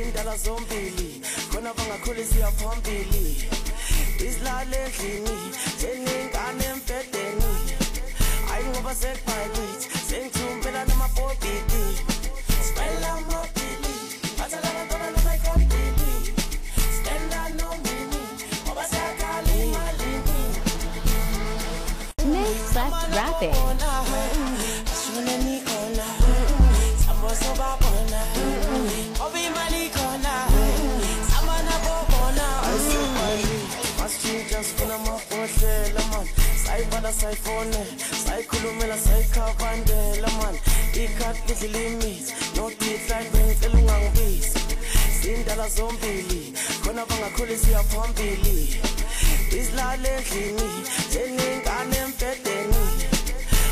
indala zombili khona bangakhuli siya phambili. Isilale endlini njenengane empedeni ayingoba sekubhalithi sengithumbelana amabhobhidi sayibala sayifone sayikhulumela sayikhavandela man ikhadi lidla imithi nodidline bengicela ungangibizi sindala zombili khona bangakhulisiya phambili isilale endlini njenengane embhedeni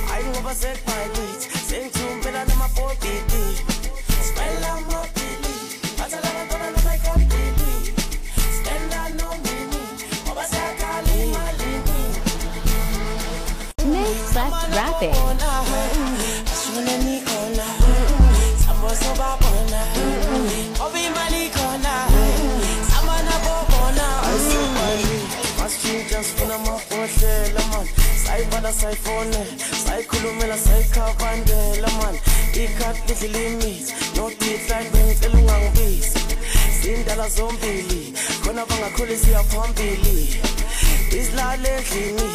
hayi ngoba sekubhalithi sengithumbela namabhobhidi sibela sayibala sayifone sayikhulumela sayikhavandela man. Ikhadi lidla imithi nodidline bengicela ungangibizi sindala zombili khona bangakhulisiya phambili isilale endlini